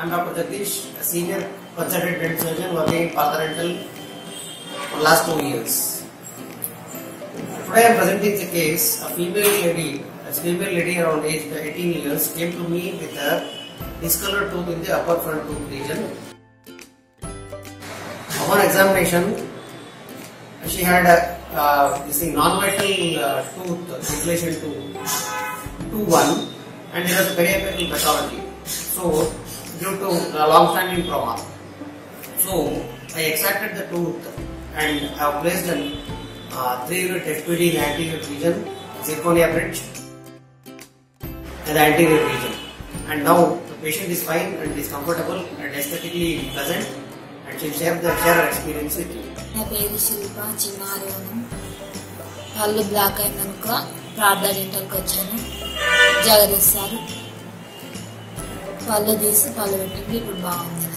I'm Dr. Jagdish, a senior consultant dental surgeon working in Partha Dental for last two years. Today I am presenting the case, a female lady, a female lady around age 18 years came to me with a discolored tooth in the upper front tooth region. Upon examination, she had a uh, this non-vital uh, tooth inflation to 2-1 and it was periapical pathology. So, due to uh, long-standing trauma. So, I extracted the tooth and I have placed an uh, 3-unit FPD in the anterior region, zirconia bridge in the anterior region. And now the patient is fine and is comfortable and aesthetically pleasant and she'll share, the, share her experience with you. నా పేరు శిల్ప చిన్నారోనం పళ్ళు black అయినాక ప్రార్థన డెంటల్కి వచ్చాను జాగ్రత్త పళ్ళు తీసి పళ్ళు పెట్టింది ఇప్పుడు బాగుంది.